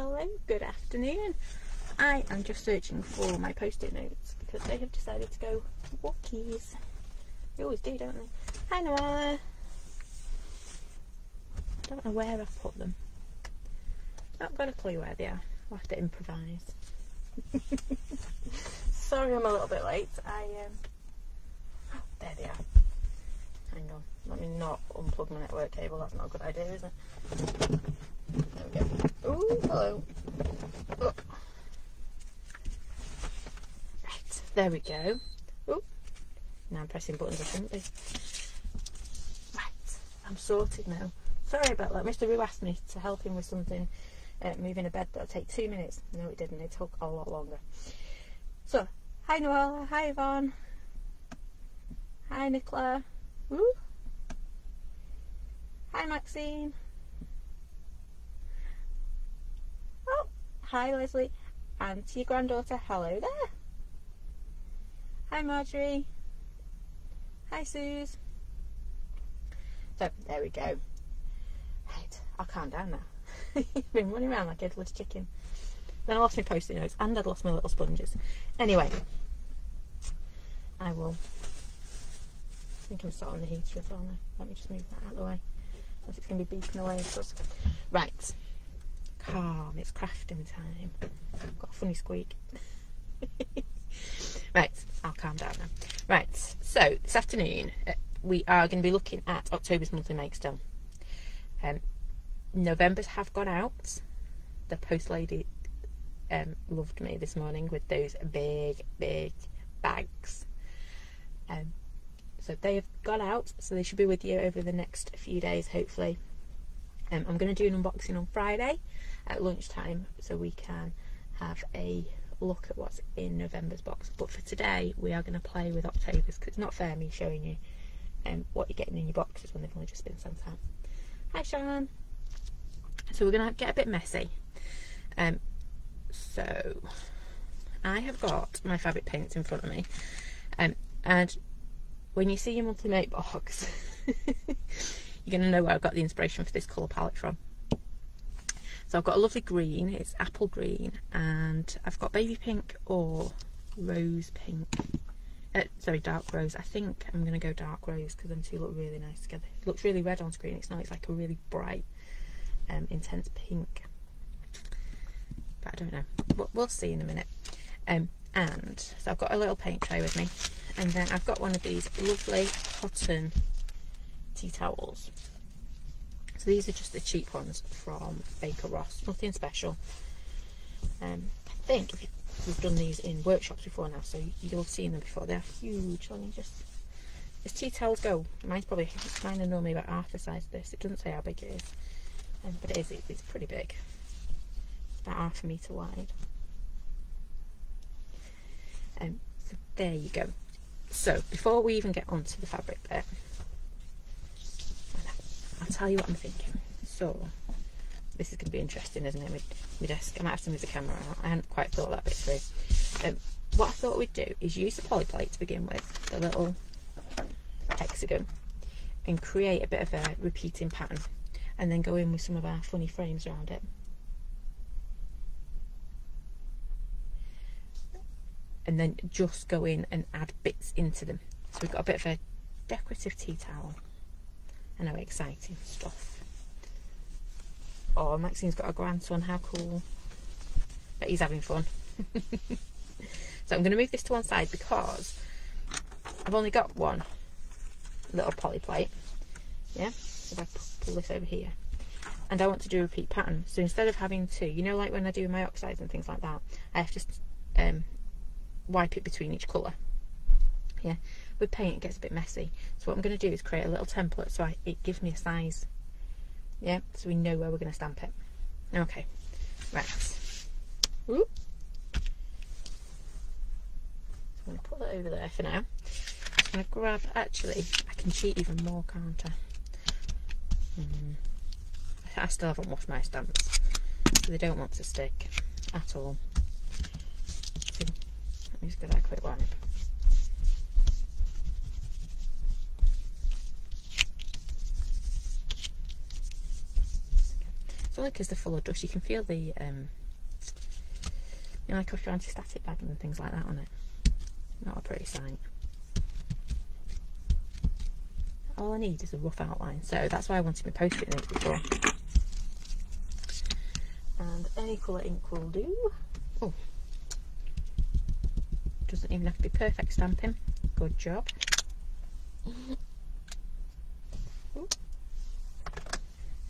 hello, good afternoon. I am just searching for my post-it notes because they have decided to go walkies. They always do, don't they? Hi Noah. Don't know where I've put them. Not got a clue where they are. I'll have to improvise. Sorry I'm a little bit late. I um oh, there they are. Hang on. Let me not unplug my network cable, that's not a good idea, is it? There we go. Ooh, hello. Oh. Right, there we go. Ooh. Now I'm pressing buttons I shouldn't be. Right, I'm sorted now. Sorry about that. Mr. Roo asked me to help him with something, uh, moving a bed that'll take two minutes. No, it didn't. It took a lot longer. So, hi Noel, Hi Yvonne. Hi Nicola. Woo. Hi Maxine. Oh, hi Leslie. And to your granddaughter, hello there. Hi Marjorie. Hi Suze. So there we go. Right, I'll calm down now. Been running around like a headless chicken. Then I lost my post-it notes and I'd lost my little sponges. Anyway, I will. I think I'm starting the heater well now. Let me just move that out of the way. Else it's going to be beeping away. Right, calm. It's crafting time. Got a funny squeak. right, I'll calm down now. Right, so this afternoon uh, we are going to be looking at October's monthly make still. Um, November's have gone out. The post lady um, loved me this morning with those big, big bags. Um, so they have gone out, so they should be with you over the next few days, hopefully. Um, I'm going to do an unboxing on Friday at lunchtime so we can have a look at what's in November's box. But for today, we are going to play with October's because it's not fair me showing you um, what you're getting in your boxes when they've only just been sent out. Hi, Sean. So we're going to get a bit messy. Um, so I have got my fabric paints in front of me, um, and when you see your monthly make box, you're going to know where I've got the inspiration for this colour palette from. So I've got a lovely green, it's apple green, and I've got baby pink or rose pink. Uh, sorry, dark rose. I think I'm going to go dark rose because them two look really nice together. It looks really red on screen. It's not. It's like a really bright, um, intense pink. But I don't know. We'll, we'll see in a minute. Um, and so I've got a little paint tray with me, and then I've got one of these lovely cotton tea towels. So these are just the cheap ones from Baker Ross, nothing special. Um, I think if we've done these in workshops before now, so you'll have seen them before. They're huge. Let me just. As tea towels go, mine's probably mine are normally about half the size of this. It doesn't say how big it is, um, but it is. It's pretty big. It's about half a meter wide. Um, so there you go. So before we even get onto the fabric bit, I'll tell you what I'm thinking. So, this is going to be interesting, isn't it? My, desk. I might have to move the camera out. I hadn't quite thought that bit through. Um, what I thought we'd do is use the poly plate to begin with, the little hexagon, and create a bit of a repeating pattern, and then go in with some of our funny frames around it. And then just go in and add bits into them. So we've got a bit of a decorative tea towel I know, exciting stuff. Oh, Maxine's got a grandson, how cool. But he's having fun. so I'm going to move this to one side because I've only got one little poly plate. Yeah, if I pull this over here. And I want to do a repeat pattern. So instead of having two, you know, like when I do my oxides and things like that, I have to um, wipe it between each colour. Yeah, with paint it gets a bit messy. So what I'm going to do is create a little template so I, it gives me a size. Yeah, so we know where we're going to stamp it. Okay, right. I'm going to put that over there for now. I'm going to grab, actually, I can cheat even more, can't I? Mm. I still haven't washed my stamps, so they don't want to stick at all. So me just give that a quick wipe. only because they're full of dust. You can feel the, um, you know, like your anti-static bag and things like that on it. Not a pretty sight. All I need is a rough outline, so that's why I wanted my post-it notes before. And any colour ink will do. Oh, doesn't even have to be perfect stamping. Good job.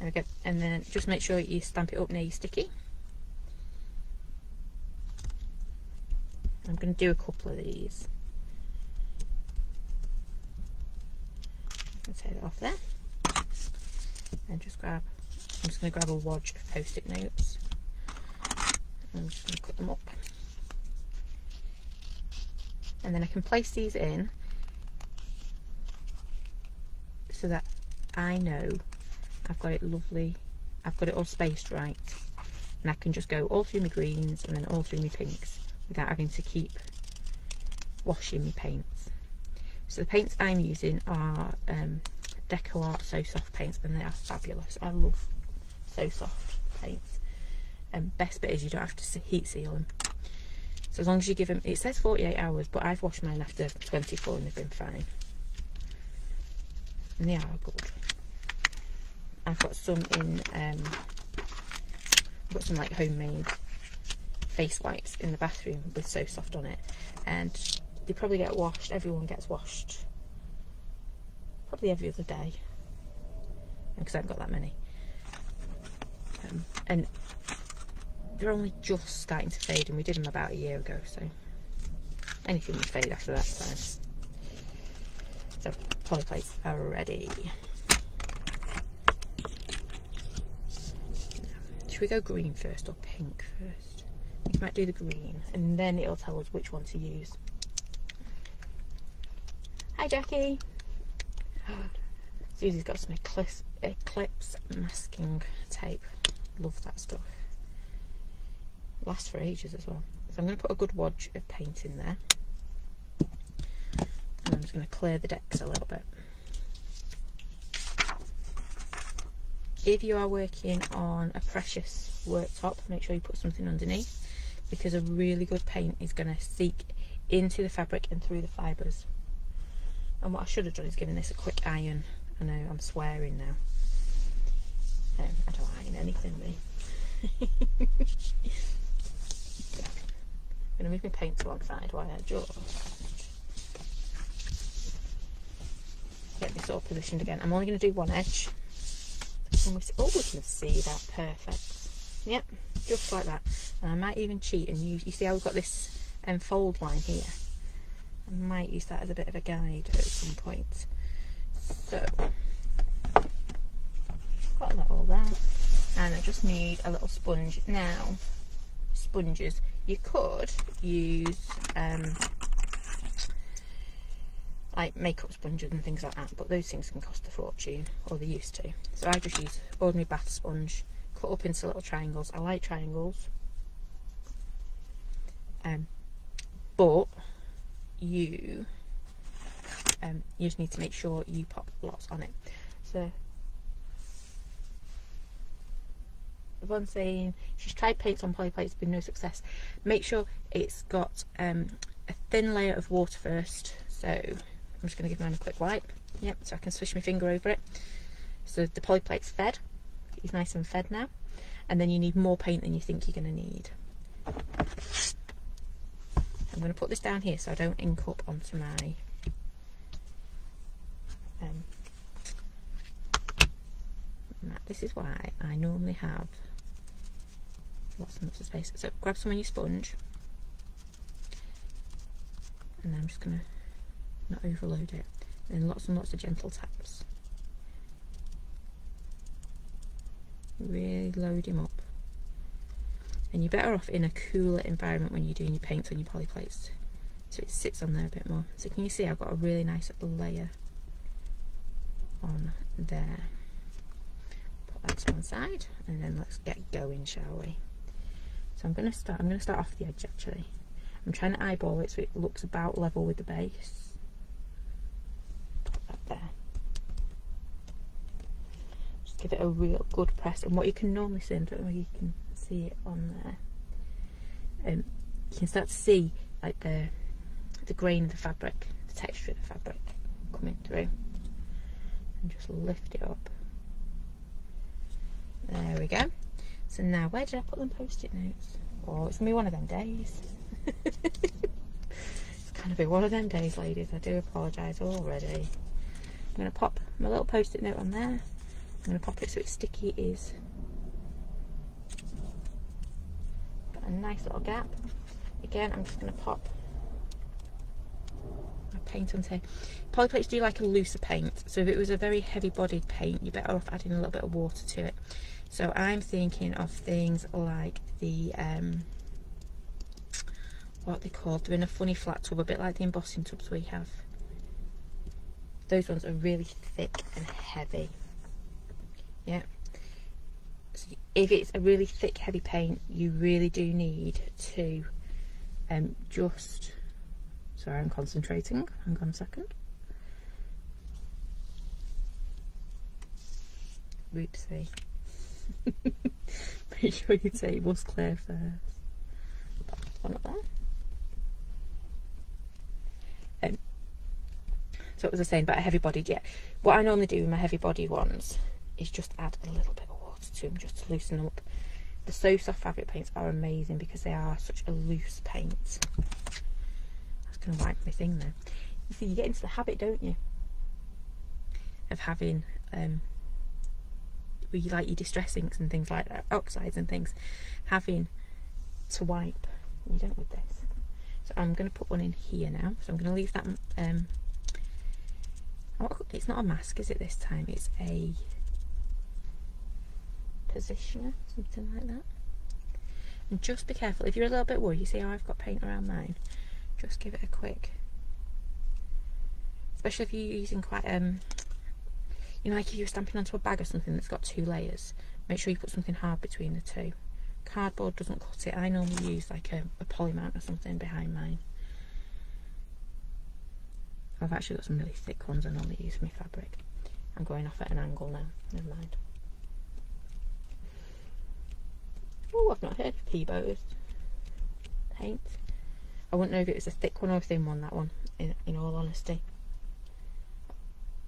There we go. And then just make sure you stamp it up near your sticky. I'm going to do a couple of these. take it off there. And just grab, I'm just going to grab a wad of post-it notes. I'm just going to cut them up. And then I can place these in so that I know I've got it lovely, I've got it all spaced right. And I can just go all through my greens and then all through my pinks without having to keep washing my paints. So the paints I'm using are um, Deco Art So Soft paints and they are fabulous. I love So Soft paints. And um, best bit is you don't have to heat seal them. So as long as you give them, it says 48 hours, but I've washed mine after 24 and they've been fine. And they are good. I've got some in, um, I've got some like homemade face wipes in the bathroom with So Soft on it. And they probably get washed, everyone gets washed probably every other day because I haven't got that many. Um, and they're only just starting to fade and we did them about a year ago so anything will fade after that time. So poly plates are ready. Should we go green first or pink first? We might do the green and then it'll tell us which one to use. Hi Jackie! Susie's got some eclipse, eclipse masking tape. Love that stuff. Lasts for ages as well. So I'm going to put a good wodge of paint in there. And I'm just going to clear the decks a little bit. If you are working on a precious worktop, make sure you put something underneath because a really good paint is going to seek into the fabric and through the fibres. And what I should have done is given this a quick iron. I know I'm swearing now. Um, I don't iron anything, me. I'm going to move my paint to one side while I just get this all positioned again. I'm only going to do one edge. oh, we can see that perfect. Yep, just like that. And I might even cheat and use, you see how we've got this um, fold line here? I might use that as a bit of a guide at some point. So, got that all there. And I just need a little sponge. Now, sponges, you could use um, like makeup sponges and things like that, but those things can cost a fortune, or they used to. So I just use ordinary bath sponge, cut up into little triangles. I like triangles. Um, but you um, you just need to make sure you pop lots on it so one saying she's tried paints on poly plates been no success. Make sure it's got um, a thin layer of water first. So I'm just going to give mine a quick wipe. Yep so I can swish my finger over it. So the poly plate's fed. He's nice and fed now. And then you need more paint than you think you're going to need. I'm going to put this down here so I don't ink up onto my um. This is why I normally have lots and lots of space. So grab some of your sponge and then I'm just going to not overload it. And lots and lots of gentle taps. Really load him up and you're better off in a cooler environment when you're doing your paints on your poly plates so it sits on there a bit more so can you see I've got a really nice layer on there put that to one side and then let's get going shall we so I'm going to start I'm going to start off the edge actually I'm trying to eyeball it so it looks about level with the base there just give it a real good press. And what you can normally see, I don't know if you can see it on there, um, you can start to see like the the grain of the fabric, the texture of the fabric coming through. And just lift it up. There we go. So now, where did I put them post-it notes? Oh, it's gonna be one of them days. it's gonna be one of them days, ladies. I do apologise already. I'm gonna pop my little post-it note on there. I'm gonna pop it so it's sticky is got a nice little gap. Again, I'm just gonna pop my paint onto here. Polyplates do like a looser paint, so if it was a very heavy bodied paint, you're better off adding a little bit of water to it. So I'm thinking of things like the um, what they called. They're in a funny flat tub, a bit like the embossing tubs we have. Those ones are really thick and heavy. Yeah. So if it's a really thick, heavy paint, you really do need to um, just. Sorry, I'm concentrating. Hang on a second. Oopsie. Make sure you say was clear first. One up there. Um, so it was I saying about a heavy bodied, yeah. What I normally do with my heavy body ones is just add a little bit of water to them just to loosen them up. The So Soft fabric paints are amazing because they are such a loose paint. Was going to wipe my thing there. You see, you get into the habit, don't you, of having um, you like your distress inks and things like that, oxides and things, having to wipe. You don't with this. So I'm going to put one in here now. So I'm going to leave that. Um, it's not a mask, is it? This time it's a positioner, something like that. And just be careful if you're a little bit worried. You see how I've got paint around mine. Just give it a quick. Especially if you're using quite um you know, like if you're stamping onto a bag or something that's got two layers, make sure you put something hard between the two. Cardboard doesn't cut it. I normally use like a, a poly mount or something behind mine. I've actually got some really thick ones I normally use for my fabric. I'm going off at an angle now, never mind. Oh, I've not heard of Pebeo's paint. I wouldn't know if it was a thick one or a thin one, that one, in, in all honesty.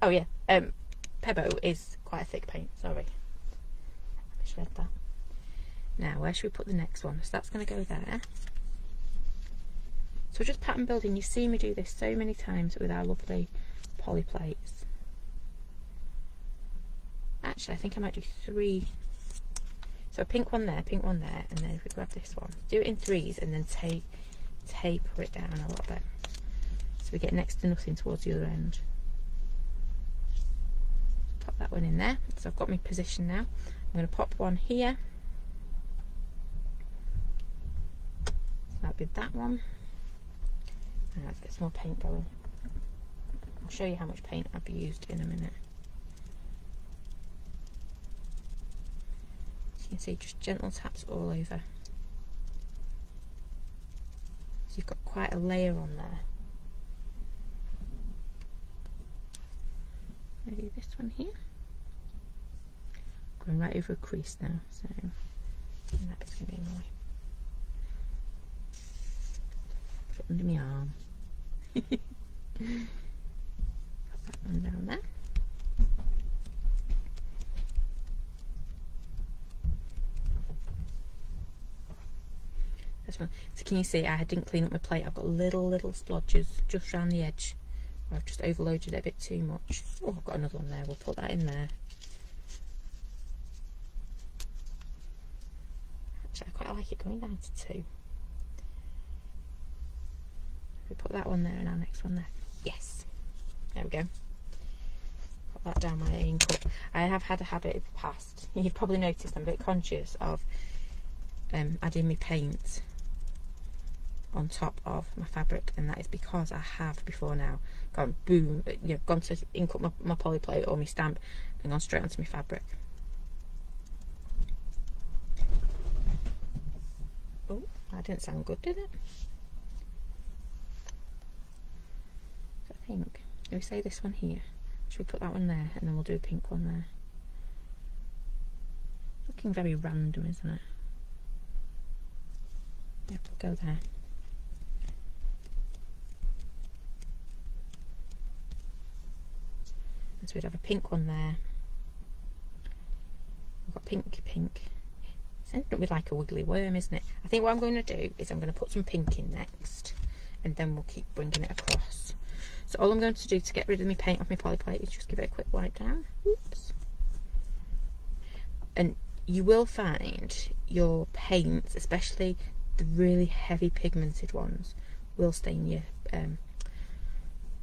Oh yeah, um, Pebeo is quite a thick paint, sorry. I misread that. Now, where should we put the next one? So that's going to go there. So just pattern building, you see me do this so many times with our lovely poly plates. Actually, I think I might do three. So a pink one there, pink one there, and then if we grab this one, do it in threes and then tape, taper it down a little bit. So we get next to nothing towards the other end pop that one in there. So I've got my position now. I'm going to pop one here. That'll be that one. And let's get some more paint going. I'll show you how much paint I've used in a minute. So you can see just gentle taps all over. So you've got quite a layer on there maybe this one here. Going right over a crease now so that going to be the way put under my arm. Put that one down there. This one. So can you see I didn't clean up my plate. I've got little, little splotches just around the edge I've just overloaded it a bit too much. Oh, I've got another one there. We'll put that in there. Actually, I quite like it going down to two. We put that one there and our next one there. Yes. There we go. Put that down my ink. I have had a habit in the past. You've probably noticed I'm a bit conscious of um, adding my paint on top of my fabric and that is because I have before now gone boom you know gone to ink up my, my poly plate or my stamp and gone straight onto my fabric. Oh that didn't sound good did it? So I think. We say this one here. Should we put that one there and then we'll do a pink one there? Looking very random, isn't it? Yep, go there. So we'd have a pink one there. We've got pink, pink. It's ended up with like a wiggly worm, isn't it? I think what I'm going to do is I'm going to put some pink in next and then we'll keep bringing it across. So all I'm going to do to get rid of my paint off my polyplate is just give it a quick wipe down. Oops. And you will find your paints, especially the really heavy pigmented ones, will stain your um,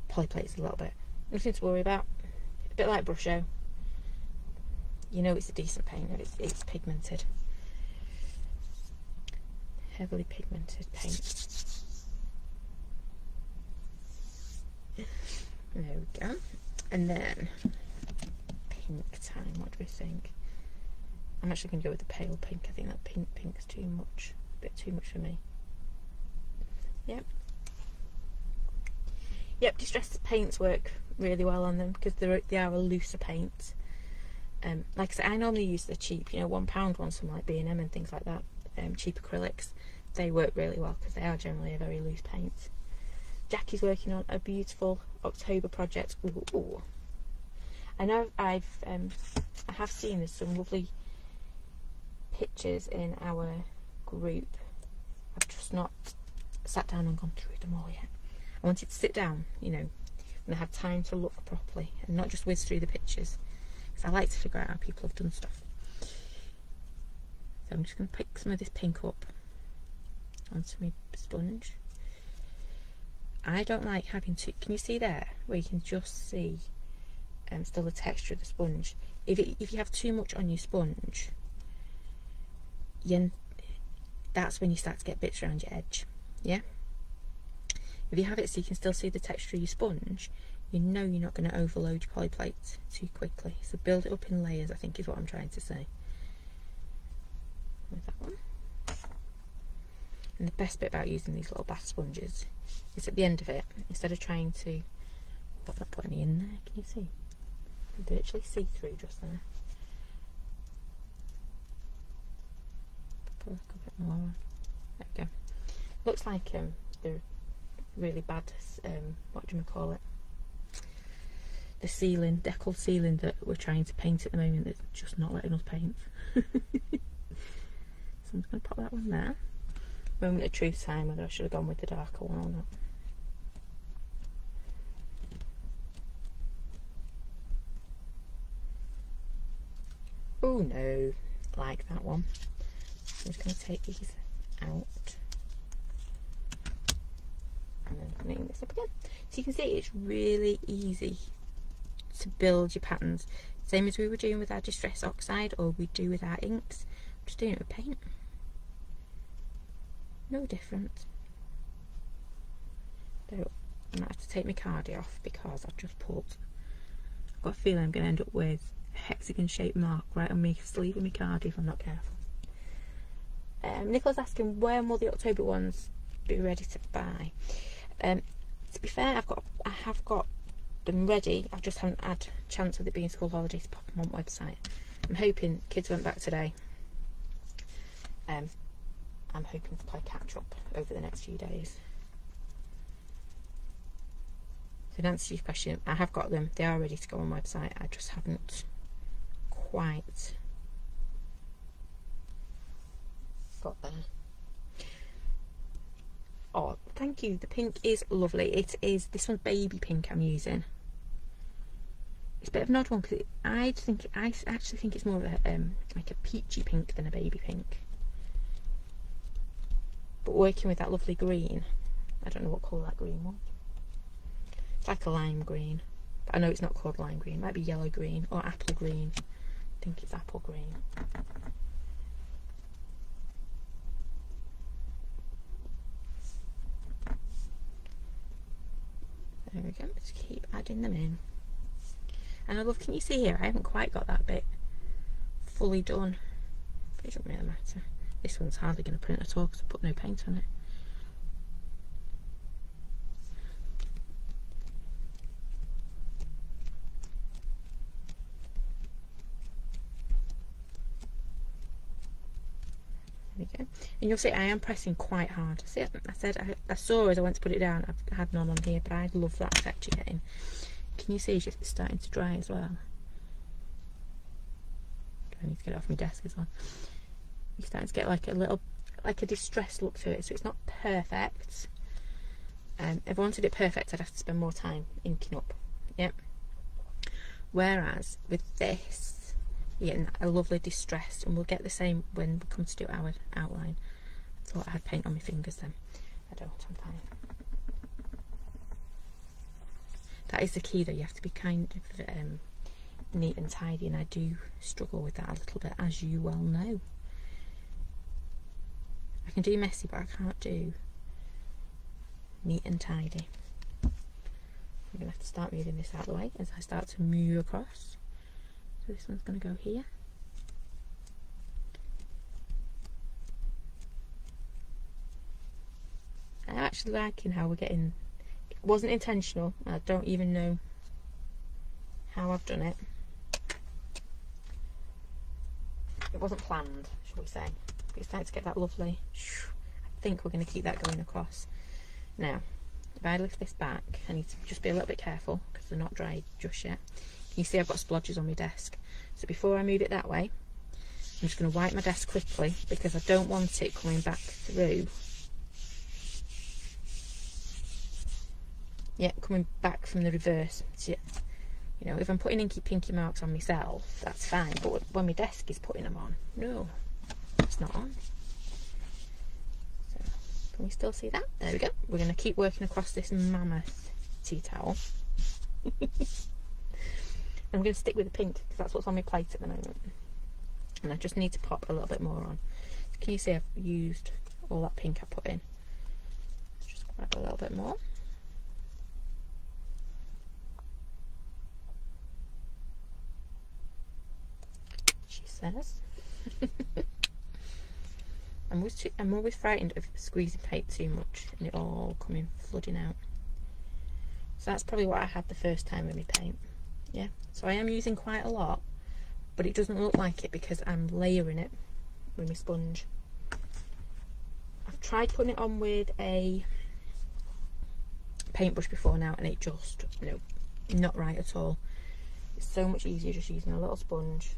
polyplates a little bit. Nothing to worry about. Bit like Brusho. You know it's a decent paint it's, it's pigmented. Heavily pigmented paint. There we go. And then pink time, what do we think? I'm actually going to go with the pale pink. I think that pink pink's too much. A bit too much for me. Yep. Yep, distressed paints work really well on them because they're, they are a looser paint. Um, like I said, I normally use the cheap, you know, one pound ones from like B&M and things like that. Um, cheap acrylics. They work really well because they are generally a very loose paint. Jackie's working on a beautiful October project. Ooh, ooh. I know I've um, I have seen there's some lovely pictures in our group. I've just not sat down and gone through them all yet. I wanted to sit down, you know, and I had time to look properly and not just whiz through the pictures because I like to figure out how people have done stuff. So I'm just going to pick some of this pink up onto my sponge. I don't like having to, can you see there where you can just see um, still the texture of the sponge. If, it, if you have too much on your sponge, you, that's when you start to get bits around your edge. Yeah? If you have it so you can still see the texture of your sponge, you know you're not going to overload your polyplate too quickly. So build it up in layers, I think is what I'm trying to say. With that one. And the best bit about using these little bath sponges is at the end of it, instead of trying to, I've not put any in there, can you see? You Virtually see through just there. Put a bit more. There we go. Looks like um, the really bad, um, what do you call it? The ceiling, decal ceiling that we're trying to paint at the moment that's just not letting us paint. so I'm just going to pop that one there. Moment of truth time whether I should have gone with the darker one or not. Oh no, like that one. I'm just going to take these out clean this up again. So you can see it's really easy to build your patterns. Same as we were doing with our Distress Oxide or we do with our inks. I'm just doing it with paint. No different. So I might have to take my cardi off because I've just pulled. I've got a feeling I'm going to end up with a hexagon shaped mark right on my sleeve of my card if I'm not careful. Um, Nicola's asking when will the October ones be ready to buy? Um, to be fair, I've got I have got them ready. I just haven't had a chance with it being school holidays to pop them on website. I'm hoping kids went back today. Um, I'm hoping to play catch up over the next few days. So to answer your question, I have got them. They are ready to go on website. I just haven't quite got there. Oh, thank you. The pink is lovely. It is, this one's baby pink I'm using. It's a bit of an odd one because I think, I actually think it's more of a, um, like a peachy pink than a baby pink. But working with that lovely green, I don't know what colour that green was. It's like a lime green. But I know it's not called lime green. It might be yellow green or apple green. I think it's apple green. There we go, just keep adding them in. And I love, can you see here, I haven't quite got that bit fully done. But it doesn't really matter. This one's hardly going to print at all because I put no paint on it. And you'll see I am pressing quite hard. See, I said I, I saw as I went to put it down, I've had none on here, but I love that effect you're getting. Can you see it's starting to dry as well? I need to get it off my desk as well. You're starting to get like a little, like a distressed look to it, so it's not perfect. Um, if I wanted it perfect, I'd have to spend more time inking up. Yep. Whereas with this, you getting a lovely distressed and we'll get the same when we come to do our outline. Thought I had paint on my fingers then. I don't, I'm fine. That is the key though, you have to be kind of um, neat and tidy and I do struggle with that a little bit as you well know. I can do messy but I can't do neat and tidy. I'm going to have to start moving this out of the way as I start to move across. So this one's going to go here. I'm actually liking how we're getting, it wasn't intentional, I don't even know how I've done it. It wasn't planned, shall we say. It's starting to get that lovely, I think we're going to keep that going across. Now, if I lift this back, I need to just be a little bit careful because they're not dried just yet. You see I've got splodges on my desk. So before I move it that way, I'm just going to wipe my desk quickly because I don't want it coming back through. Yeah, coming back from the reverse. So, you know, if I'm putting inky pinky marks on myself, that's fine. But when my desk is putting them on, no, it's not on. So, can we still see that? There we go. We're going to keep working across this mammoth tea towel. I'm going to stick with the pink because that's what's on my plate at the moment. And I just need to pop a little bit more on. Can you see I've used all that pink I put in? Just grab a little bit more. I'm always, too, I'm always frightened of squeezing paint too much and it all coming flooding out. So that's probably what I had the first time with my paint. Yeah so I am using quite a lot but it doesn't look like it because I'm layering it with my sponge. I've tried putting it on with a paintbrush before now and it just no not right at all. It's so much easier just using a little sponge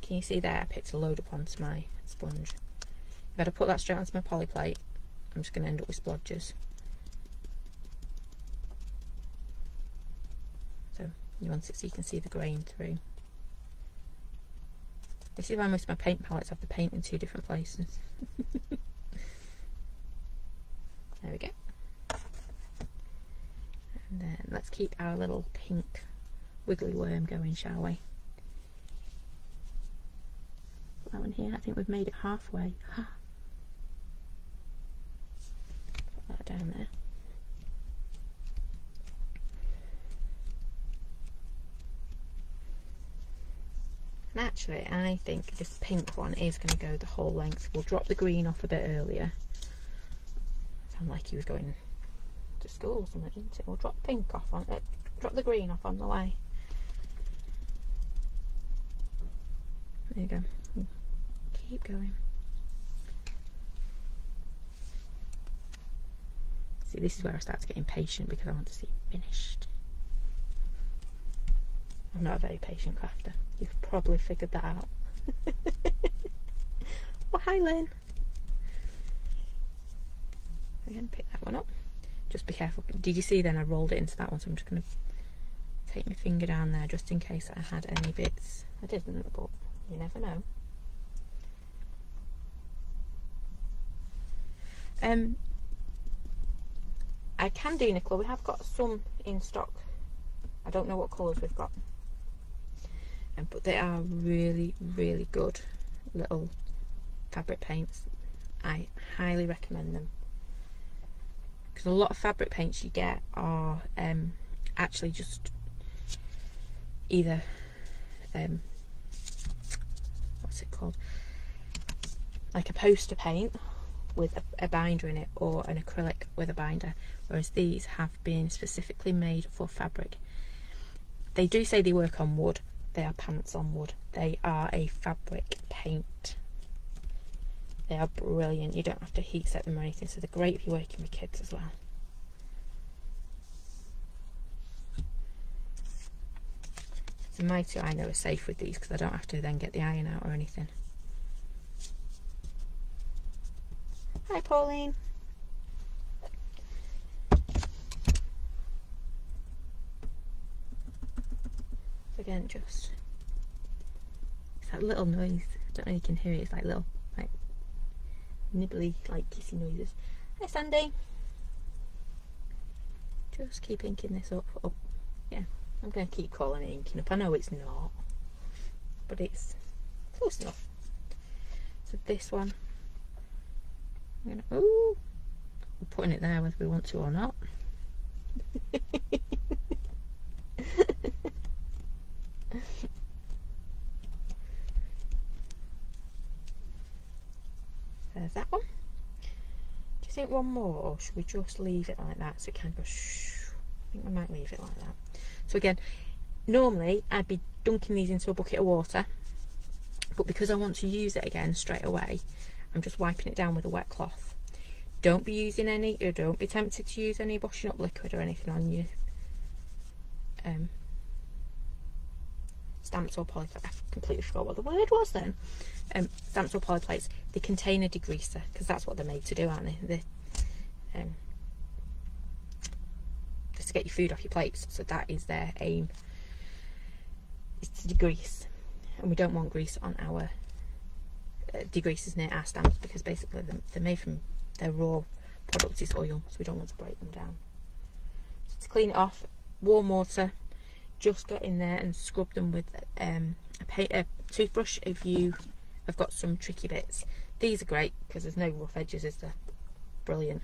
can you see there I picked a load up onto my sponge if I had to put that straight onto my poly plate I'm just going to end up with splodges So You want it so you can see the grain through. This is why most of my paint palettes have the paint in two different places. there we go. And then let's keep our little pink wiggly worm going, shall we? Put that one here. I think we've made it halfway. Put that down there. And actually, I think this pink one is going to go the whole length. We'll drop the green off a bit earlier. Sound like he was going to school or something, didn't it? We'll drop pink off on it. Drop the green off on the way. There you go. Keep going. See, this is where I start to get impatient because I want to see it finished. I'm not a very patient crafter. You've probably figured that out. well, hi, Lynn. Again, pick that one up. Just be careful. Did you see then I rolled it into that one? So I'm just going to take my finger down there just in case I had any bits. I didn't, but you never know. Um, I can do Nicola. We have got some in stock. I don't know what colours we've got but they are really really good little fabric paints I highly recommend them because a lot of fabric paints you get are um, actually just either um, what's it called like a poster paint with a, a, binder in it or an acrylic with a binder whereas these have been specifically made for fabric they do say they work on wood they are pants on wood. They are a fabric paint. They are brilliant. You don't have to heat set them or anything, so they're great if you're working with kids as well. So my two I know are safe with these because I don't have to then get the iron out or anything. Hi Pauline. Again, just that little noise. I don't know if you can hear it. It's like little, like nibbly, like kissy noises. Hi Sandy. Just keep inking this up. Oh, yeah. I'm going to keep calling it inking up. I know it's not, but it's close enough. So this one, I'm gonna, ooh, we're putting it there whether we want to or not. There's that one. Do you think one more or should we just leave it like that so it kind of goes? I think we might leave it like that. So again, normally I'd be dunking these into a bucket of water, but because I want to use it again straight away, I'm just wiping it down with a wet cloth. Don't be using any, or don't be tempted to use any washing up liquid or anything on you. Um, stamps or polyplates. I completely forgot what the word was then. Um, stamps or polyplates. They contain a degreaser because that's what they're made to do, aren't they? Um, to get your food off your plates. So that is their aim. Is to degrease, and we don't want grease on our degreasers near our stamps because basically they're, made from their raw product is oil, so we don't want to break them down. So to clean it off, warm water. Just get in there and scrub them with um, a, a toothbrush if you have got some tricky bits. These are great because there's no rough edges, is there? Brilliant.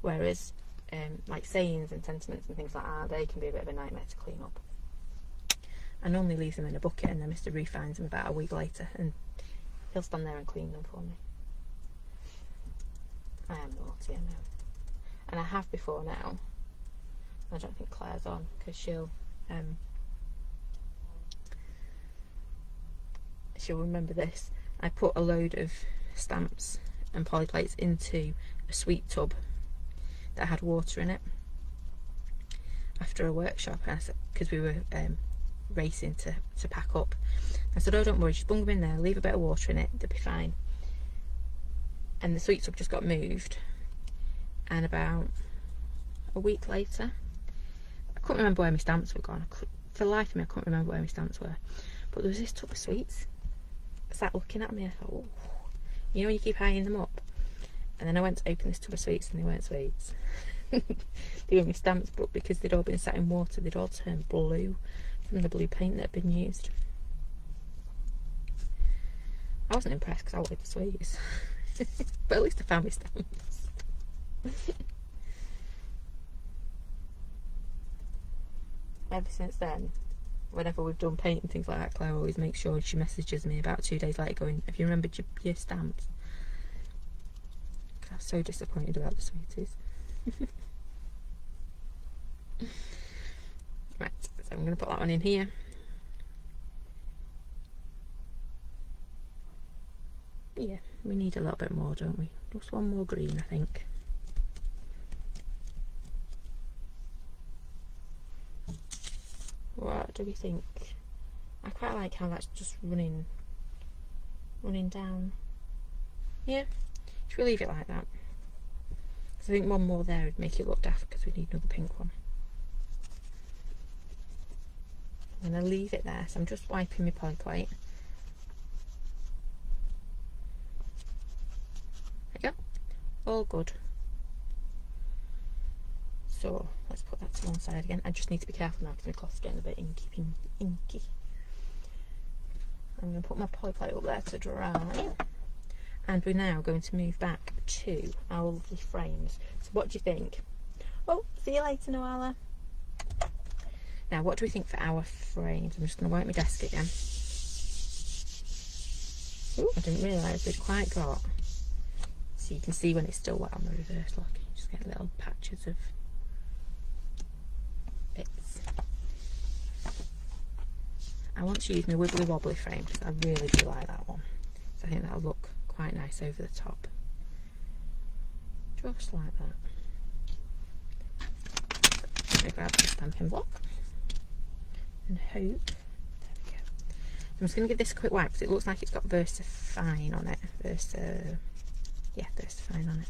Whereas um, like sayings and sentiments and things like that, they can be a bit of a nightmare to clean up. I normally leave them in a bucket and then Mr. Reef finds them about a week later and he'll stand there and clean them for me. I am naughty, I know. And I have before now. I don't think Claire's on because she'll um, she'll remember this. I put a load of stamps and polyplates into a sweet tub that had water in it after a workshop because we were um, racing to, to pack up. I said, oh, don't worry, just bung them in there, leave a bit of water in it, they'll be fine. And the sweet tub just got moved. And about a week later, I couldn't remember where my stamps were gone. For the life of me, I couldn't remember where my stamps were. But there was this tub of sweets. Sat looking at me, I thought, oh, you know when you keep eyeing them up? And then I went to open this tub of sweets and they weren't sweets. they were my stamps, but because they'd all been sat in water, they'd all turned blue from the blue paint that had been used. I wasn't impressed because I wanted the sweets. but at least I found my stamps. Ever since then, whenever we've done paint and things like that, Claire always makes sure she messages me about two days later going, Have you remembered your, your stamps? I was so disappointed about the sweeties. right, so I'm going to put that one in here. Yeah, we need a little bit more, don't we? Just one more green, I think. What do we think? I quite like how that's just running running down. Yeah, should we leave it like that? I think one more there would make it look daft because we need another pink one. I'm going to leave it there, so I'm just wiping my poly plate. There you go. All good. So let's put that to one side again. I just need to be careful now because my cloth's getting a bit inky. inky. I'm going to put my poly plate up there to dry and we're now going to move back to our lovely frames. So what do you think? Oh, see you later, Noella. Now, what do we think for our frames? I'm just going to wipe my desk again. Ooh, I didn't realise we'd quite got. So you can see when it's still wet on the reverse lock. You just get little patches of bits. I want to use my wibbly wobbly frame because I really do like that one. So I think that'll look quite nice over the top. Just like that. Let me grab the stamping block and hope. There we go. I'm just going to give this a quick wipe because it looks like it's got VersaFine on it. Versa, yeah, VersaFine on it.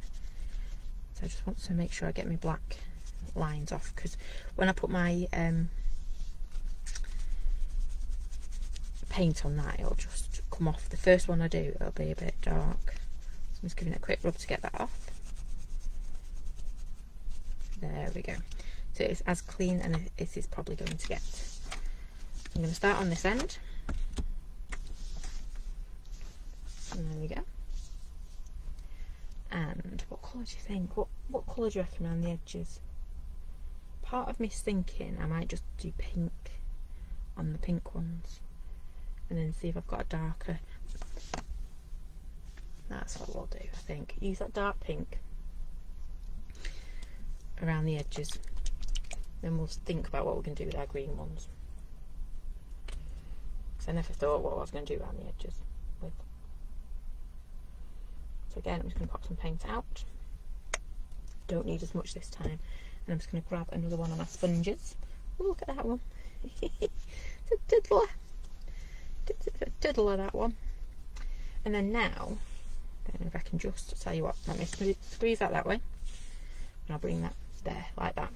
So I just want to make sure I get my black lines off because when I put my um, paint on that it'll just come off. The first one I do it'll be a bit dark. So I'm just giving it a quick rub to get that off. There we go. So it's as clean and it is probably going to get. I'm going to start on this end. And there we go. And what colour do you think? What what colour do you reckon around the edges? Part of me's thinking I might just do pink on the pink ones and then see if I've got a darker. That's what we'll do, I think. Use that dark pink around the edges. Then we'll think about what going to do with our green ones. Because I never thought what I was going to do around the edges with. So again, I'm just going to pop some paint out. Don't need as much this time. And I'm just going to grab another one of my sponges. Ooh, look at that one. it's a diddler. Diddle of that one. And then now, if I can just tell you what, let me squeeze that that way. And I'll bring that there, like that.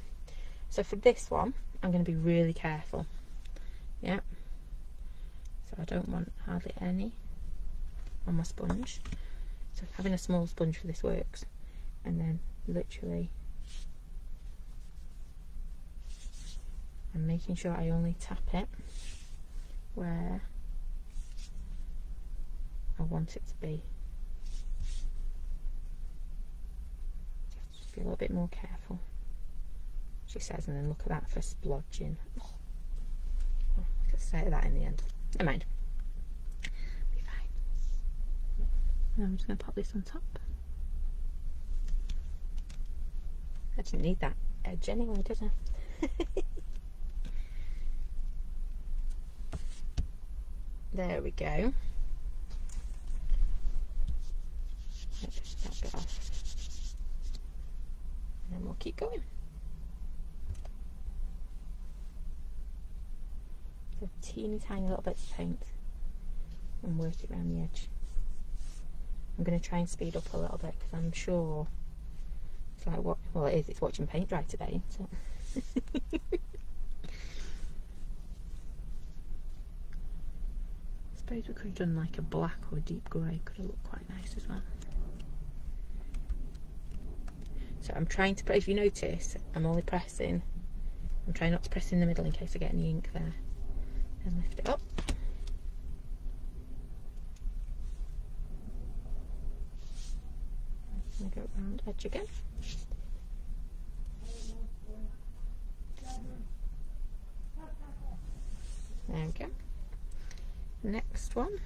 So for this one, I'm going to be really careful. Yeah. So I don't want hardly any on my sponge. So having a small sponge for this works. And then literally I'm making sure I only tap it where I want it to be. Just be a little bit more careful, she says, and then look at that for splodging. Oh, I could say that in the end. Never mind. Be fine. And I'm just going to pop this on top. I didn't need that edge anyway, did I? there we go. that bit off. And then we'll keep going. So teeny tiny little bits of paint and work it around the edge. I'm going to try and speed up a little bit because I'm sure it's like what well it is it's watching paint dry today so I suppose we could have done like a black or deep grey could have looked quite nice as well so I'm trying to, if you notice, I'm only pressing, I'm trying not to press in the middle in case I get any ink there. And lift it up. And go around edge again. There we go. Next one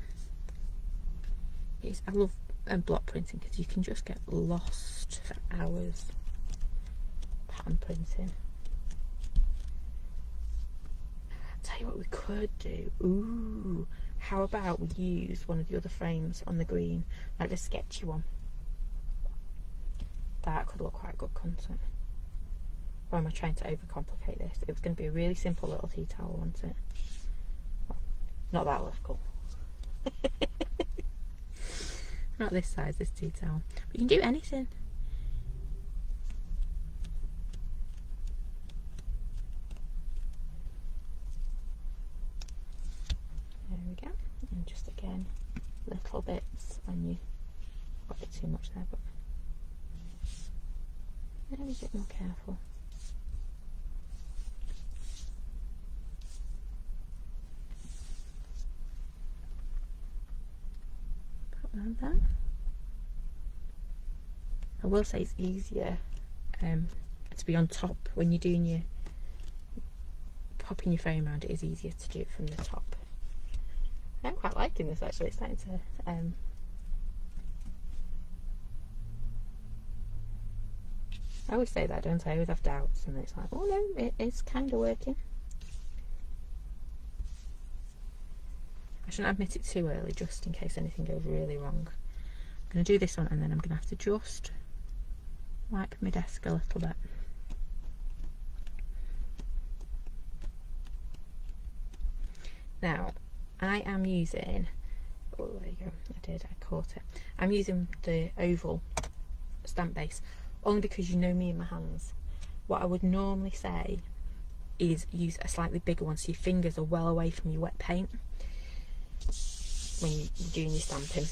is I love and block printing because you can just get lost for hours pattern printing. I'll tell you what we could do. Ooh, how about we use one of the other frames on the green, like the sketchy one. That could look quite good content. Or am I trying to overcomplicate this? It was going to be a really simple little tea towel, wasn't it? Not that cool. Not this size, this tea towel. But you can do anything. There we go. And just again, little bits when you got a bit too much there, but maybe a bit more careful. like that. I will say it's easier um, to be on top when you're doing your popping your frame around. It is easier to do it from the top. I'm quite liking this actually. It's starting to. Um, I always say that, don't I? I always have doubts, and it's like, oh no, it is kind of working. I shouldn't admit it too early just in case anything goes really wrong. I'm going to do this one and then I'm going to have to just wipe my desk a little bit. Now, I am using, oh there you go, I did, I caught it. I'm using the oval stamp base only because you know me and my hands. What I would normally say is use a slightly bigger one so your fingers are well away from your wet paint when you're doing your stamping.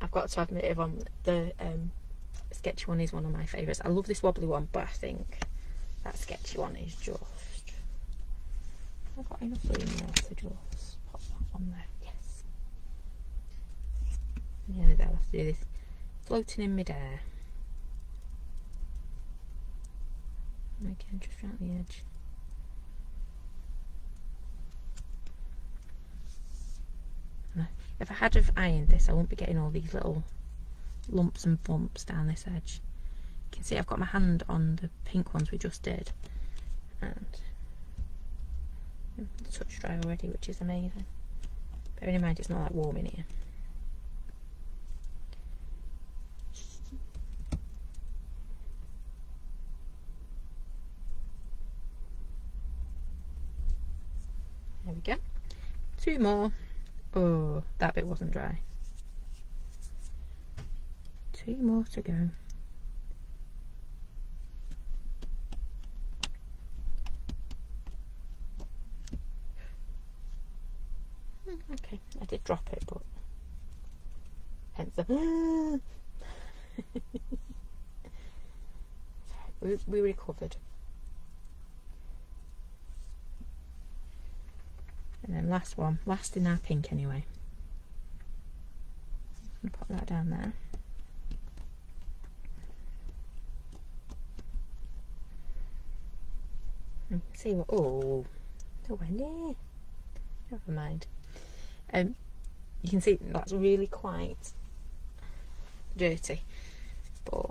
I've got to admit, Yvonne, the um, sketchy one is one of my favourites. I love this wobbly one, but I think that sketchy one is just. I've got enough room there to just pop that on there. Yes. Yeah, I'll have to do this floating in midair. Again, just around the edge. If I had have ironed this, I wouldn't be getting all these little lumps and bumps down this edge. You can see I've got my hand on the pink ones we just did. And touch dry already, which is amazing. Bearing in mind it's not that warm in here. There we go. Two more. Oh, that bit wasn't dry. Two more to go. Okay, I did drop it, but hence the. we, we recovered. And then last one, last in our pink anyway. Put that down there. And see what, oh, nowhere near. Never mind. Um, you can see that's really quite dirty, but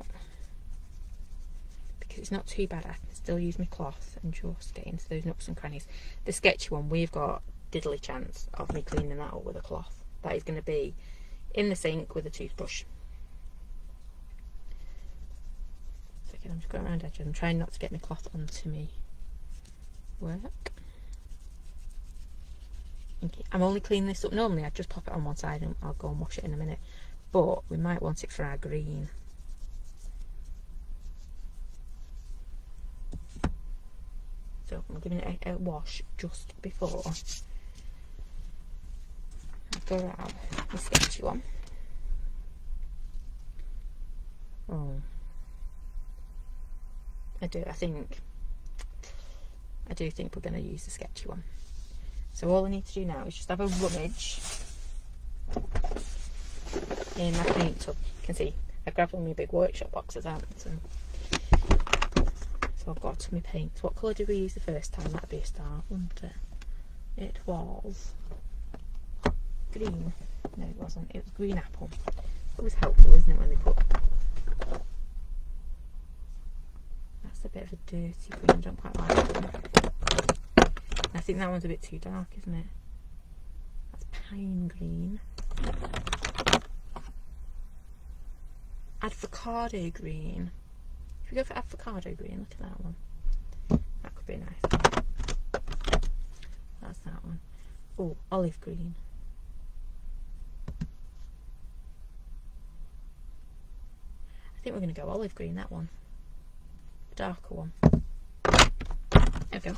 because it's not too bad, I can still use my cloth and just get into those nooks and crannies. The sketchy one, we've got diddly chance of me cleaning that up with a cloth. That is going to be in the sink with a toothbrush. I'm just going around edges. I'm trying not to get my cloth onto me work. I'm only cleaning this up. Normally I'd just pop it on one side and I'll go and wash it in a minute. But we might want it for our green. So I'm giving it a, a wash just before go around the sketchy one. Oh. I do, I think, I do think we're going to use the sketchy one. So all I need to do now is just have a rummage in my paint tub. You can see I grabbed all my big workshop boxes out. So, so I've got my paints. What colour did we use the first time? That'd be a start, wouldn't it? It was green. No, it wasn't. It was green apple. It was helpful, isn't it, when they put. That's a bit of a dirty green. I don't quite like it. I think that one's a bit too dark, isn't it? That's pine green. Avocado green. Should we go for avocado green? Look at that one. That could be nice. That's that one. Oh, olive green. I think we're going to go olive green, that one. Darker one. There we go.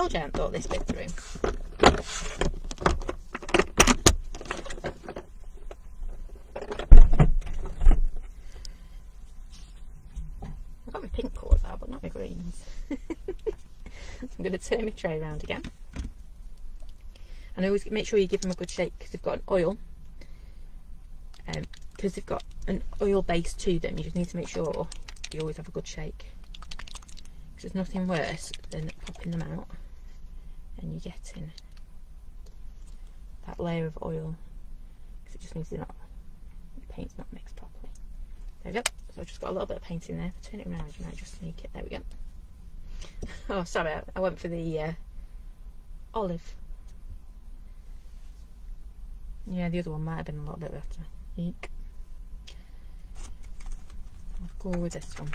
Told you I hadn't thought this bit through. I've got my pink colours out, but not my greens. I'm going to turn my tray around again. And always make sure you give them a good shake because they've got an oil. Um, because they've got an oil base to them, you just need to make sure you always have a good shake. Because there's nothing worse than popping them out and you're getting that layer of oil because it just means they're not, the paint's not mixed properly. There we go. So I've just got a little bit of paint in there. If I turn it around, you might just sneak it. There we go. Oh, sorry, I went for the uh, olive Yeah, the other one might have been a little bit better. Eek. I'll go with this one.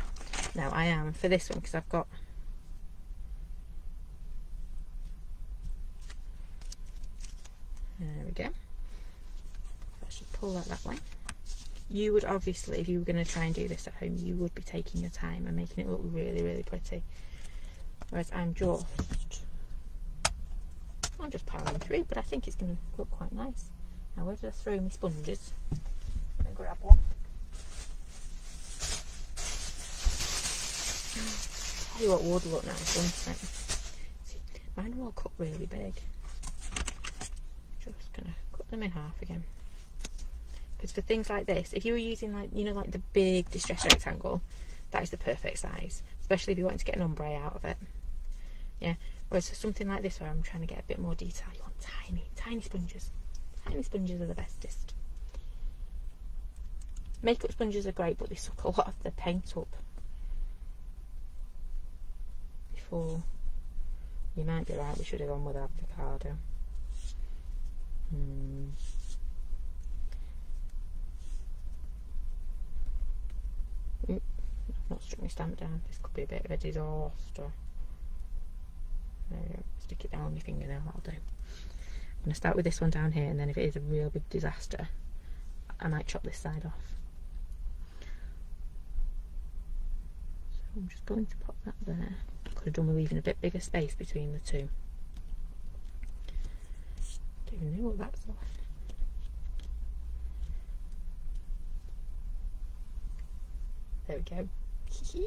Now I am for this one because I've got Go. I should pull that that way. You would obviously, if you were going to try and do this at home, you would be taking your time and making it look really, really pretty. Whereas I'm just, I'm just powering through, but I think it's going to look quite nice. Now where did I throw my sponges? I'm going to grab one. Tell you what would look nice, wouldn't it? See, mine are all cut really big. Going to cut them in half again. Because for things like this, if you were using like, you know, like the big distress rectangle, that is the perfect size. Especially if you're wanting to get an ombre out of it. Yeah. Whereas for something like this where I'm trying to get a bit more detail, you want tiny, tiny sponges. Tiny sponges are the bestest. Makeup sponges are great, but they suck a lot of the paint up. Before you might be right, we should have gone with avocado. Hmm. Mm, not struck my stamp down. This could be a bit of a disaster. There you go. Stick it down on your fingernail, that'll do. I'm going to start with this one down here and then if it is a real big disaster, I might chop this side off. So I'm just going to pop that there. Could have done with leaving a bit bigger space between the two. Don't even know what that's off. There we go.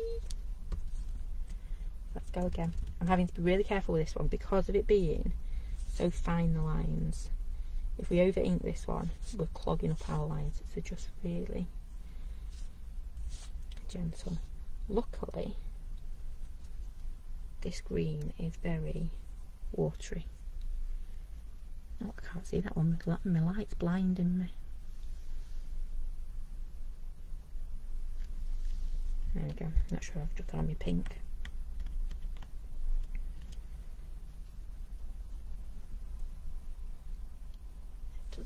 Let's go again. I'm having to be really careful with this one because of it being so fine the lines. If we over ink this one, we're clogging up our lines. So just really gentle. Luckily, this green is very watery. Oh, I can't see that one. My light's blinding me. There we go. Not sure I've just got on my pink.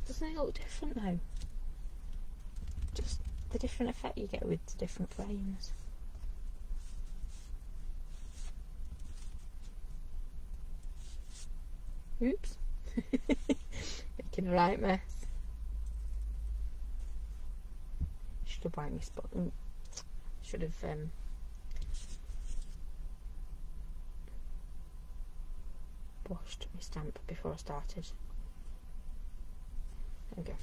Doesn't it look different though? Just the different effect you get with the different frames. Oops. Making a right mess. Should have wiped my spot. Mm. Should have um, washed my stamp before I started. There we go.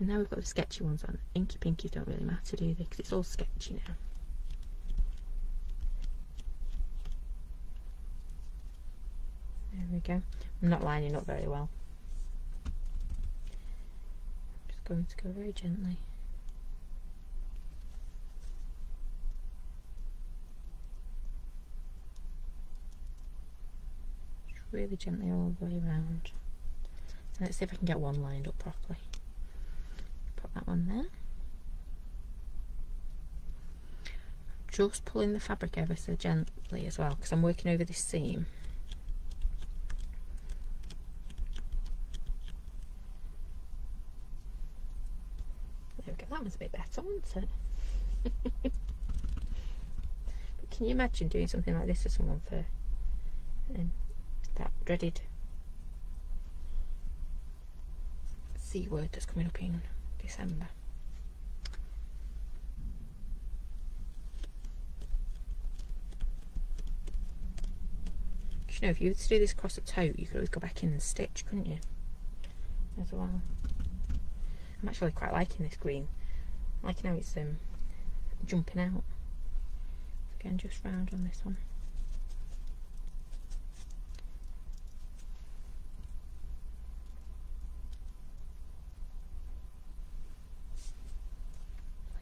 And now we've got the sketchy ones on. Inky pinkies don't really matter, do they? Because it's all sketchy now. We go. I'm not lining up very well. I'm just going to go very gently. really gently all the way around. So let's see if I can get one lined up properly. Put that one there. Just pulling the fabric ever so gently as well because I'm working over this seam. There we go, that was a bit but can you imagine doing something like this to someone for um, that dreaded C word that's coming up in December. you know, if you were to do this across a tote, you could always go back in and stitch, couldn't you? As well. I'm actually quite liking this green. Like now it's um, jumping out. Again, just round on this one.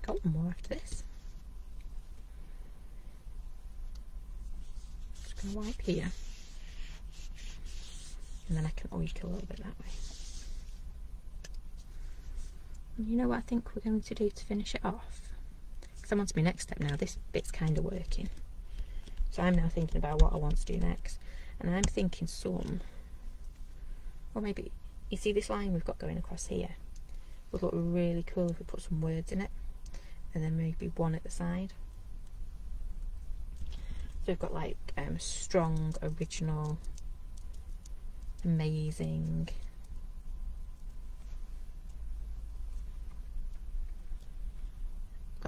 I got one more after this. Just to wipe here. And then I can oink a little bit that way. You know what I think we're going to do to finish it off? Because I'm on to my next step now. This bit's kind of working. So I'm now thinking about what I want to do next. And I'm thinking some or maybe you see this line we've got going across here would look really cool if we put some words in it and then maybe one at the side so we've got like um, strong original amazing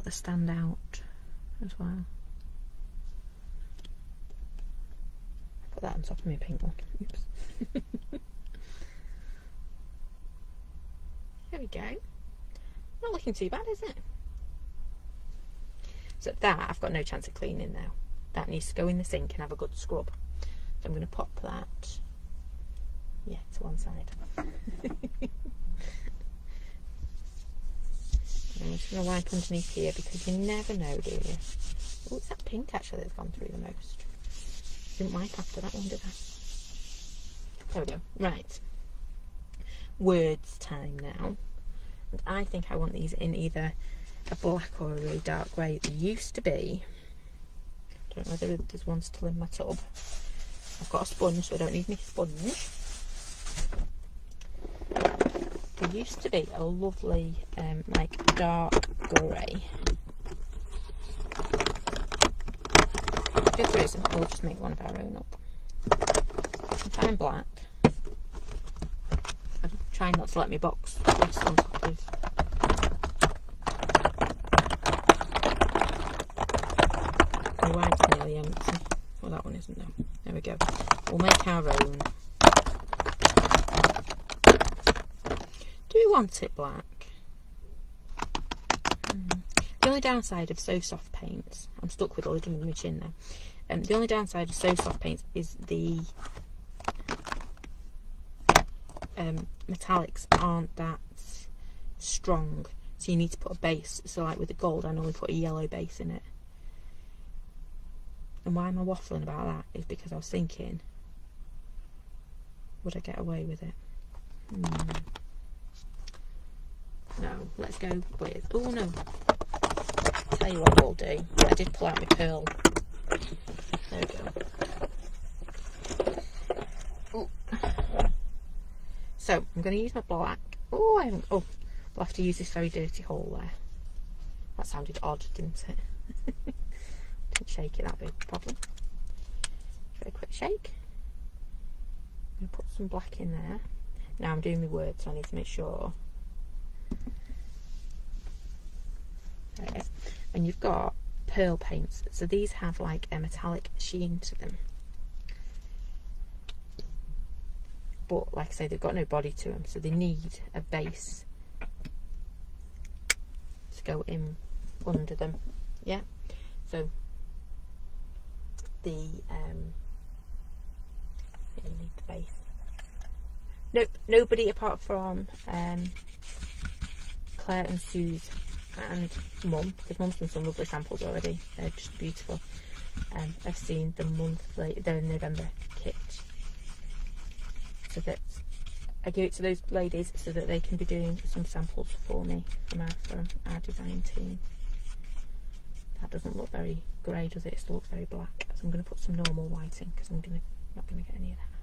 got the standout as well put that on top of my pink one oops There we go. Not looking too bad, is it? So that I've got no chance of cleaning now. That needs to go in the sink and have a good scrub. So I'm going to pop that, yeah, to one side. I'm just going to wipe underneath here because you never know, do you? Oh, it's that pink actually that's gone through the most. Didn't wipe after that one, did I? There we go. Right words time now. And I think I want these in either a black or a really dark grey. They used to be. Don't know whether there's one still in my tub. I've got a sponge, so I don't need any sponge. There used to be a lovely, um, like dark grey. Just reason, we'll just make one of our own up. Find black. I'm trying not to let me box rest on top of. My wipe's nearly empty. Well, that one isn't though. There we go. We'll make our own. Do we want it black? Hmm. The only downside of So Soft paints, I'm stuck with all the chin now. Um, the only downside of So Soft paints is the um, metallics aren't that strong so you need to put a base so like with the gold I normally put a yellow base in it and why am I waffling about that is because I was thinking would I get away with it hmm. No let's go with oh no tell you what we'll do I did pull out my pearl there we go So I'm going to use my black. Oh, I haven't. Oh, I'll have to use this very dirty hole there. That sounded odd, didn't it? didn't shake it, that'd be a problem. Very quick shake. I'm going to put some black in there. Now I'm doing my words, so I need to make sure. And you've got pearl paints. So these have like a metallic sheen to them. but like I say they've got no body to them so they need a base to go in under them yeah so the um need the base nope nobody apart from um Claire and Suze and mum because mum's done some lovely samples already they're just beautiful um, I've seen the monthly the November kit so that I give it to those ladies so that they can be doing some samples for me from our, from our design team. That doesn't look very grey, does it? It looks very black. So I'm going to put some normal white in because I'm gonna, not going to get any of that.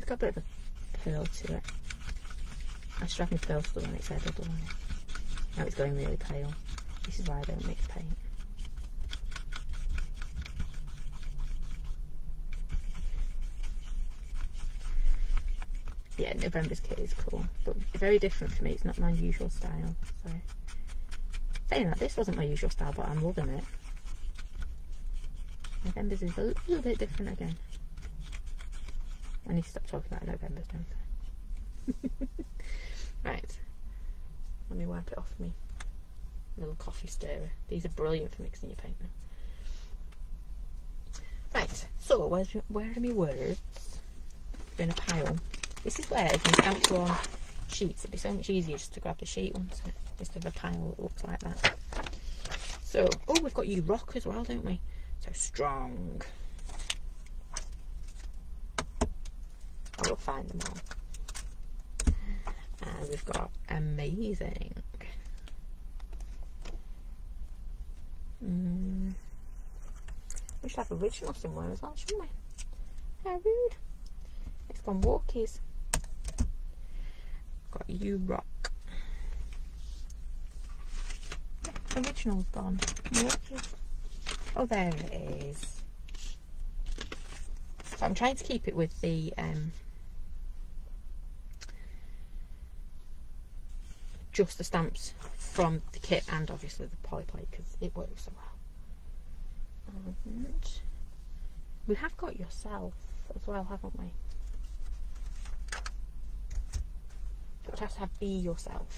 It's got a bit of a pearl to it. I should have my pearl still on its head, Now it's going really pale. This is why I don't mix paint. yeah, November's kit is cool, but very different for me. It's not my usual style. So, saying that, this wasn't my usual style, but I'm loving it. November's is a little bit different again. I need to stop talking about November's, don't I? right. Let me wipe it off me. Little coffee stirrer. These are brilliant for mixing your paint now. Right, so where's, where are my words? in a pile. This is where if you stamp on sheets, it'd be so much easier just to grab the sheet once instead of a pile that looks like that. So, oh, we've got you rock as well, don't we? So strong. I will find them all. And we've got amazing. Mm. should have original somewhere as well, shouldn't we? How rude. It's gone walkies. Got you rock. Yeah, original's gone. Walkies. Oh, there it is. So I'm trying to keep it with the um, just the stamps from the kit and obviously the polyplate because it works so well. And we have got yourself as well, haven't we? It would have to have be yourself.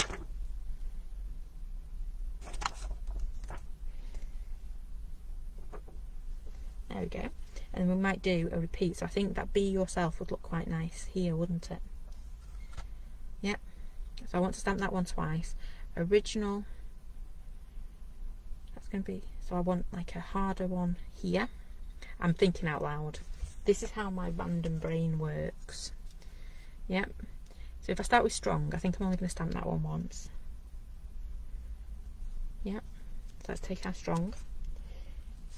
There we go. And we might do a repeat. So I think that be yourself would look quite nice here, wouldn't it? So I want to stamp that one twice. Original. That's going to be, so I want like a harder one here. I'm thinking out loud. This is how my random brain works. Yep. So if I start with strong, I think I'm only going to stamp that one once. Yep. So let's take our strong.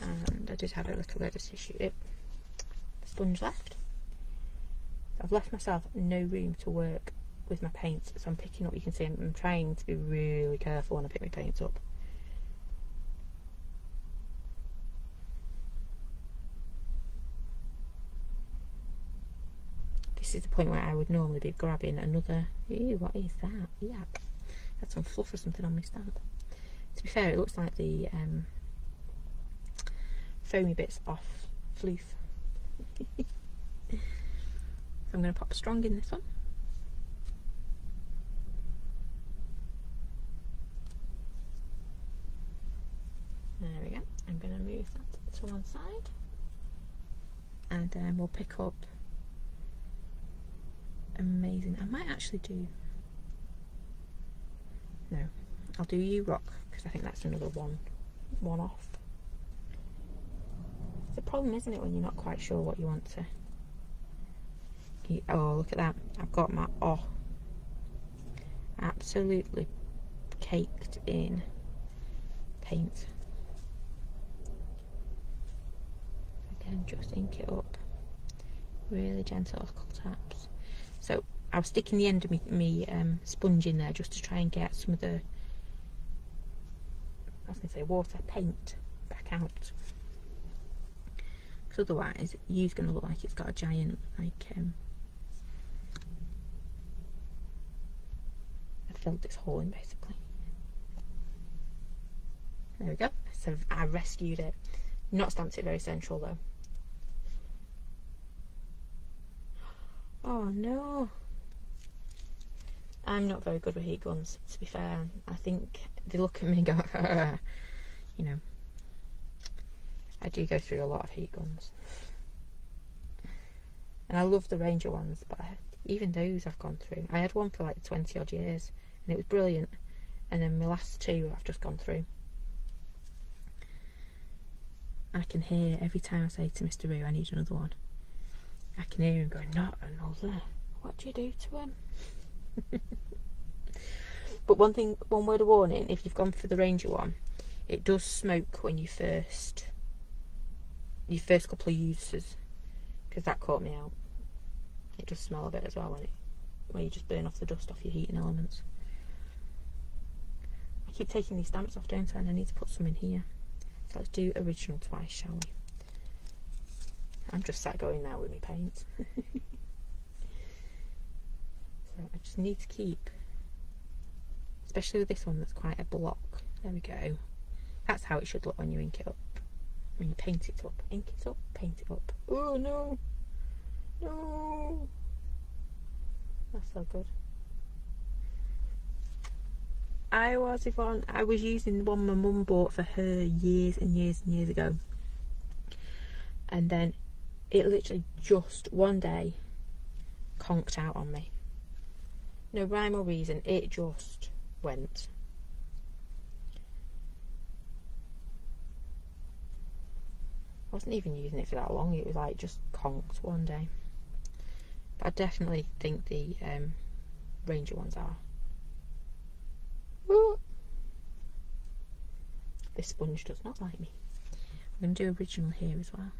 And I did have a little bit of tissue, it, sponge left. I've left myself no room to work with my paints so I'm picking up you can see I'm, I'm, trying to be really careful when I pick my paints up. This is the point where I would normally be grabbing another ew what is that? Yuck. Had some fluff or something on my stamp. To be fair it looks like the um, foamy bits off floof so I'm going to pop strong in this one There we go. I'm going to move that to one side and then we'll pick up amazing. I might actually do no, I'll do you rock because I think that's another one one off. It's a problem, isn't it, when you're not quite sure what you want to. Oh, look at that! I've got my oh, absolutely caked in paint. Just ink it up. Really gentle little taps. So I was sticking the end of me, me um, sponge in there just to try and get some of the I was going to say water paint back out. Because otherwise you's going to look like it's got a giant like um, I filled this hole in basically. There we go. So I rescued it. Not stamped it very central though Oh no. I'm not very good with heat guns, to be fair. I think they look at me and go, you know. I do go through a lot of heat guns. And I love the Ranger ones, but even those I've gone through. I had one for like 20 odd years and it was brilliant. And then my last two I've just gone through. I can hear every time I say to Mr. Roo, I need another one. I can hear him going, not another. What do you do to him? but one thing, one word of warning, if you've gone for the Ranger one, it does smoke when you first, your first couple of uses, because that caught me out. It does smell a bit as well when it, when you just burn off the dust off your heating elements. I keep taking these stamps off, don't I? And I need to put some in here. So let's do original twice, shall we? I'm just sat going now with my paint. so I just need to keep, especially with this one that's quite a block. There we go. That's how it should look when you ink it up. When you paint it up. Ink it up, paint it up. Oh no! No! That's so good. I was Yvonne. I was using the one my mum bought for her years and years and years ago. And then it literally just one day conked out on me. No rhyme or reason, it just went. I wasn't even using it for that long, it was like just conked one day. But I definitely think the um, Ranger ones are. Ooh. This sponge does not like me. I'm going to do original here as well.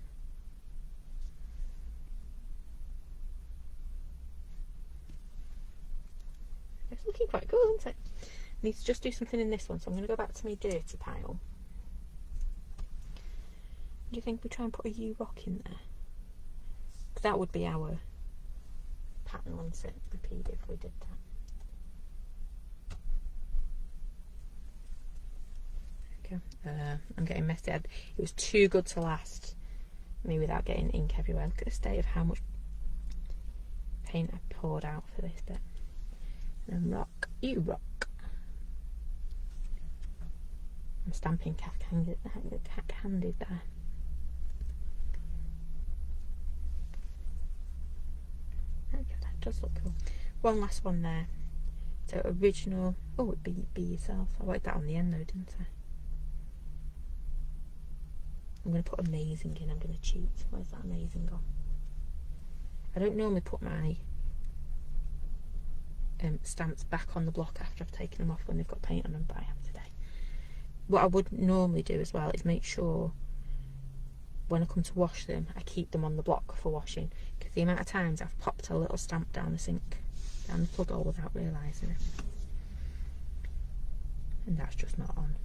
Looking quite cool, isn't it? I need to just do something in this one, so I'm going to go back to my dirty pile. Do you think we try and put a U rock in there? That would be our pattern, wouldn't it? Repeat if we did that. Okay. Uh, I'm getting messy. It was too good to last me without getting ink everywhere. Look at the state of how much paint I poured out for this bit. And rock, you rock. I'm stamping cack-handed cack-handed there. Oh, okay, that does look cool. One last one there. So original. Oh, it'd be be yourself. I wrote that on the end though, didn't I? I'm going to put amazing in. I'm going to cheat. Where's that amazing gone? I don't normally put my um, stamps back on the block after I've taken them off when they've got paint on them, but I have today. What I would normally do as well is make sure when I come to wash them, I keep them on the block for washing because the amount of times I've popped a little stamp down the sink, down the plug hole without realising it. And that's just not on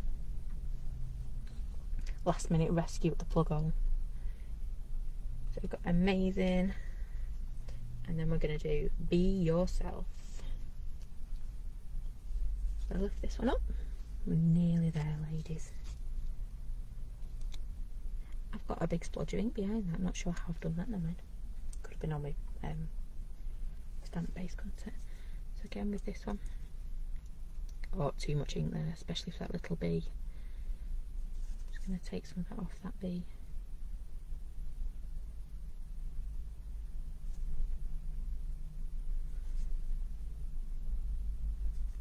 last minute rescue at the plug hole. So we've got amazing, and then we're going to do be yourself. So lift this one up. We're nearly there, ladies. I've got a big splodge of ink behind that. I'm not sure how I've done that. Never mind. Could have been on my um, stamp base, couldn't it? So again with this one. Oh, too much ink there, especially for that little bee I'm Just going to take some of that off that bee.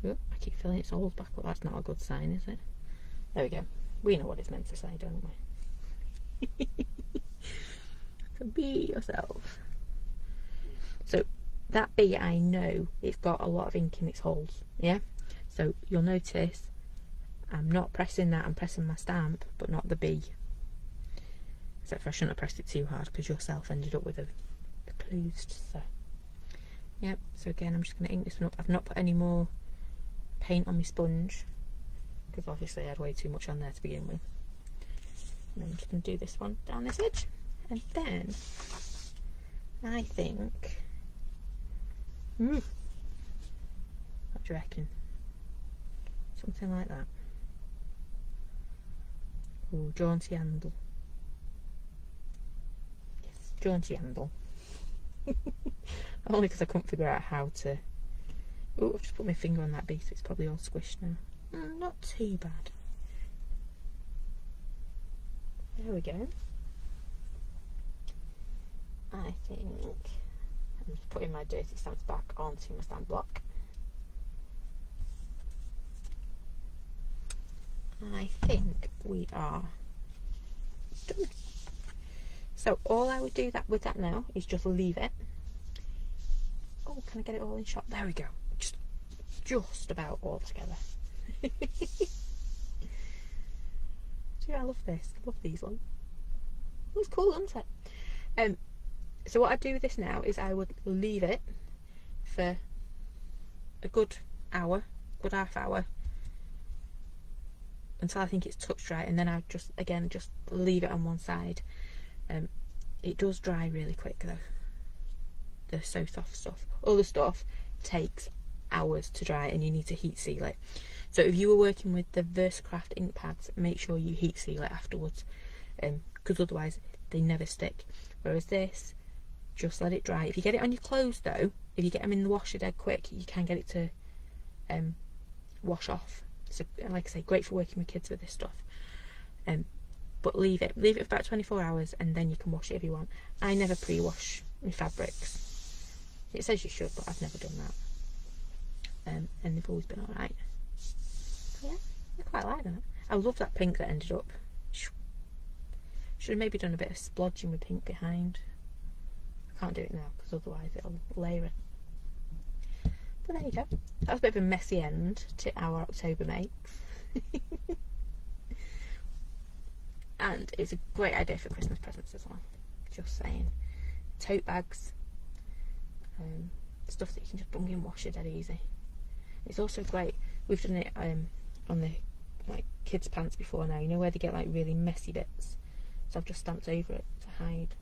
I keep feeling it's all back, that's not a good sign, is it? There we go. We know what it's meant to say, don't we? so be yourself. So that bee, I know it's got a lot of ink in its holes, yeah? So you'll notice I'm not pressing that, I'm pressing my stamp, but not the B. Except for I shouldn't have pressed it too hard because yourself ended up with a, a closed. So, yep, so again, I'm just going to ink this one up. I've not put any more paint on my sponge because obviously I had way too much on there to begin with. And I'm just going to do this one down this edge. And then I think, hmm, what do you reckon? Something like that. Oh, jaunty handle. Yes, jaunty handle. Only because I couldn't figure out how to. Oh, I've just put my finger on that bee, so it's probably all squished now. Mm, not too bad. There we go. I think I'm just putting my dirty stamps back onto my stamp block. I think we are done. So all I would do that with that now is just leave it. Oh, can I get it all in shot? There we go. Just, about all together. See, I love this. I love these ones. It's cool, isn't it? Um, so what I do with this now is I would leave it for a good hour, good half hour, until I think it's touched right and then I just again just leave it on one side um, it does dry really quick though the so soft stuff all the stuff takes hours to dry and you need to heat seal it so if you were working with the Versacraft ink pads make sure you heat seal it afterwards because um, otherwise they never stick whereas this just let it dry if you get it on your clothes though if you get them in the washer dead quick you can get it to um, wash off so like I say, great for working with kids with this stuff. Um, but leave it, leave it for about 24 hours, and then you can wash it if you want. I never pre-wash my fabrics. It says you should, but I've never done that. Um, and they've always been alright. Yeah, I quite like that. I love that pink that ended up. Should have maybe done a bit of splodging with pink behind. I can't do it now because otherwise it'll layer it. But there you go. That was a bit of a messy end to our October makes. and it's a great idea for Christmas presents as well. Just saying. Tote bags, um, stuff that you can just bung in washer dead easy. It's also great. We've done it um, on the like kids' pants before now. You know where they get like really messy bits. So I've just stamped over it to hide.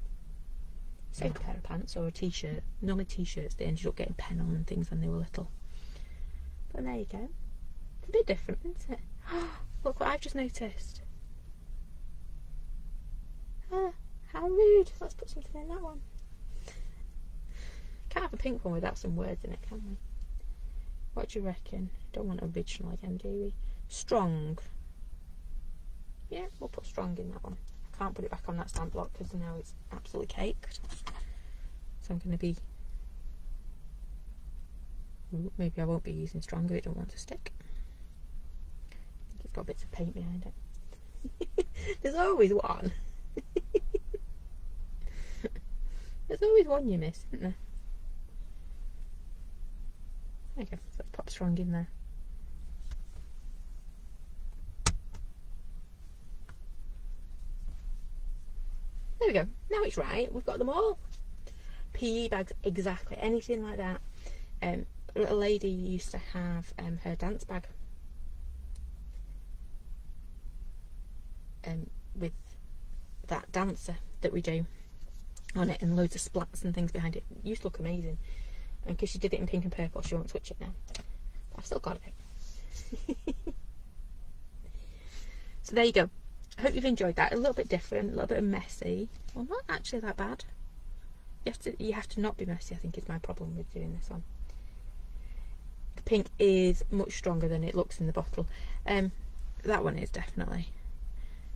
Same pair of pants or a t-shirt. Normally t-shirts they ended up getting pen on and things when they were little. But there you go. It's a bit different, isn't it? Look what I've just noticed. Ah, how rude. Let's put something in that one. Can't have a pink one without some words in it, can we? What do you reckon? Don't want original again, do we? Strong. Yeah, we'll put strong in that one. I can't put it back on that stamp block because now it's absolutely caked. So I'm going to be... Ooh, maybe I won't be using strong if it don't want to stick. I think it's got bits of paint behind it. There's always one. There's always one you miss, isn't there? Okay, so pop strong in there. There we go. Now it's right. We've got them all. PE bags, exactly. Anything like that. Um, a little lady used to have um, her dance bag um, with that dancer that we do on it and loads of splats and things behind it. it used to look amazing. And because she did it in pink and purple, she won't switch it now. But I've still got it. so there you go. I hope you've enjoyed that. A little bit different, a little bit messy. Well, not actually that bad. You have to, you have to not be messy. I think is my problem with doing this one. The pink is much stronger than it looks in the bottle. Um, that one is definitely.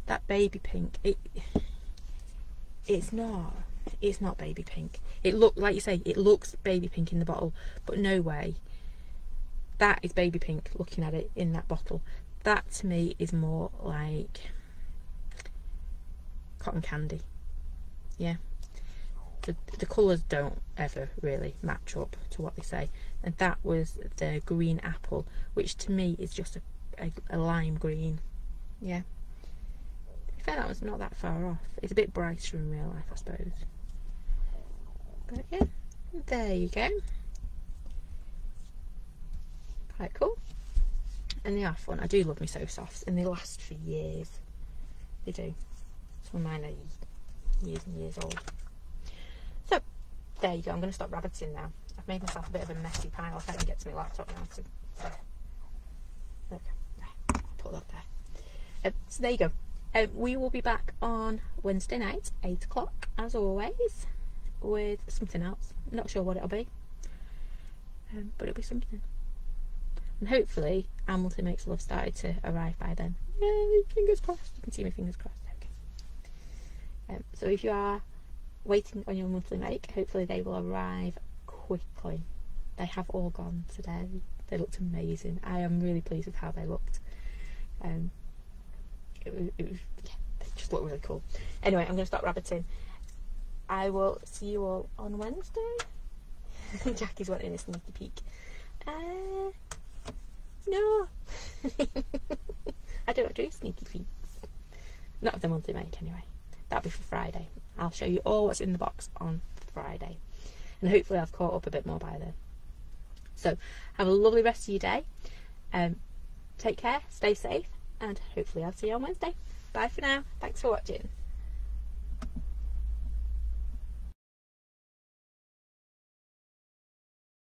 That baby pink. It, it's not it's not baby pink. It look like you say, it looks baby pink in the bottle, but no way. That is baby pink looking at it in that bottle. That to me is more like cotton candy. Yeah. The, the colours don't ever really match up to what they say. And that was the green apple, which to me is just a, a, a lime green. Yeah. In fact, that was not that far off. It's a bit brighter in real life, I suppose. But yeah, there you go. Quite cool. And they are fun. I do love my So Softs and they last for years. They do. Some of mine are years and years old. So, there you go. I'm going to stop rabbiting now. I've made myself a bit of a messy pile. I can't get to my laptop now. So, there. Look. Put that there. Uh, so there you go. Uh, we will be back on Wednesday night, 8 o'clock, as always with something else. Not sure what it'll be, um, but it'll be something. And hopefully, monthly makes love started to arrive by then. Yay! Fingers crossed. You can see my fingers crossed. Okay. Um, so if you are waiting on your monthly make, hopefully they will arrive quickly. They have all gone today. They looked amazing. I am really pleased with how they looked. Um, it, it yeah, just look really cool. Anyway, I'm going to stop rabbiting. I will see you all on Wednesday. Jackie's wanting a sneaky peek. Uh, no. I don't do sneaky peeks. Not of the monthly make anyway. That'll be for Friday. I'll show you all what's in the box on Friday. And hopefully I've caught up a bit more by then. So have a lovely rest of your day. Um, take care, stay safe, and hopefully I'll see you on Wednesday. Bye for now. Thanks for watching.